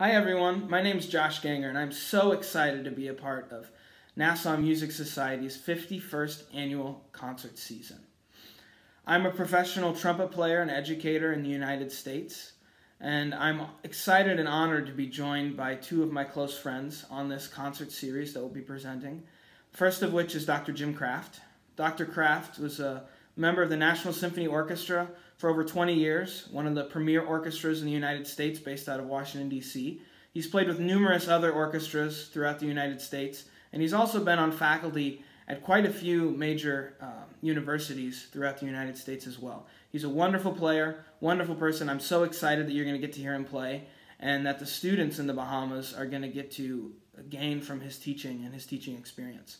Hi everyone, my name is Josh Ganger and I'm so excited to be a part of Nassau Music Society's 51st annual concert season. I'm a professional trumpet player and educator in the United States and I'm excited and honored to be joined by two of my close friends on this concert series that we'll be presenting. First of which is Dr. Jim Kraft. Dr. Kraft was a member of the National Symphony Orchestra for over 20 years, one of the premier orchestras in the United States based out of Washington, D.C. He's played with numerous other orchestras throughout the United States, and he's also been on faculty at quite a few major uh, universities throughout the United States as well. He's a wonderful player, wonderful person. I'm so excited that you're going to get to hear him play and that the students in the Bahamas are going to get to gain from his teaching and his teaching experience.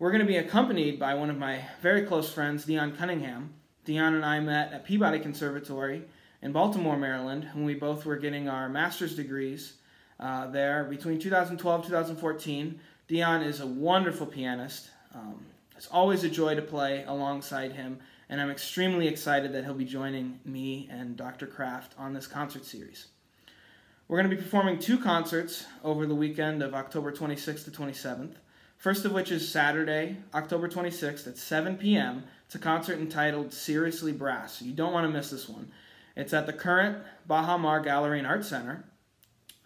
We're going to be accompanied by one of my very close friends, Dion Cunningham. Dion and I met at Peabody Conservatory in Baltimore, Maryland, when we both were getting our master's degrees uh, there between 2012 2014. Dion is a wonderful pianist. Um, it's always a joy to play alongside him, and I'm extremely excited that he'll be joining me and Dr. Kraft on this concert series. We're going to be performing two concerts over the weekend of October 26th to 27th. First of which is Saturday, October 26th at 7 p.m. It's a concert entitled Seriously Brass. You don't want to miss this one. It's at the current Baha Mar Gallery and Art Center.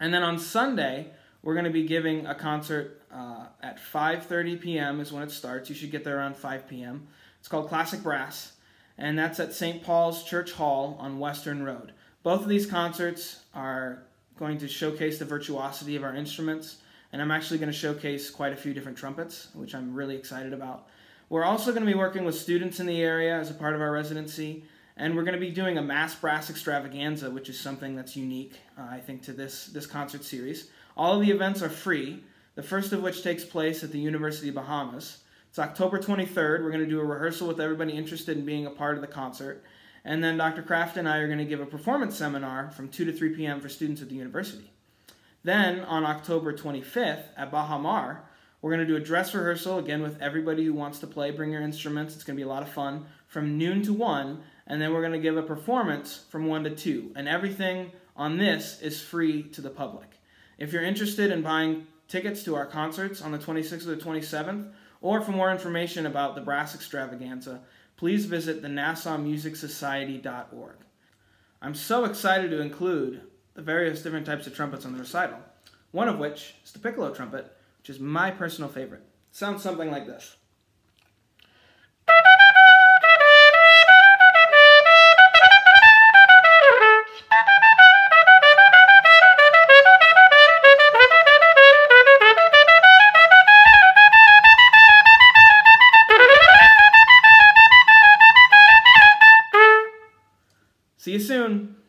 And then on Sunday, we're going to be giving a concert uh, at 5.30 p.m. is when it starts. You should get there around 5 p.m. It's called Classic Brass, and that's at St. Paul's Church Hall on Western Road. Both of these concerts are going to showcase the virtuosity of our instruments and I'm actually going to showcase quite a few different trumpets, which I'm really excited about. We're also going to be working with students in the area as a part of our residency, and we're going to be doing a mass brass extravaganza, which is something that's unique, uh, I think, to this, this concert series. All of the events are free, the first of which takes place at the University of Bahamas. It's October 23rd. We're going to do a rehearsal with everybody interested in being a part of the concert. And then Dr. Kraft and I are going to give a performance seminar from 2 to 3 p.m. for students at the university. Then on October 25th at Baha Mar, we're going to do a dress rehearsal again with everybody who wants to play. Bring your instruments. It's going to be a lot of fun from noon to 1. And then we're going to give a performance from 1 to 2. And everything on this is free to the public. If you're interested in buying tickets to our concerts on the 26th or the 27th, or for more information about the Brass Extravaganza, please visit the NassauMusicSociety.org. I'm so excited to include the various different types of trumpets on the recital, one of which is the piccolo trumpet, which is my personal favorite. It sounds something like this. See you soon.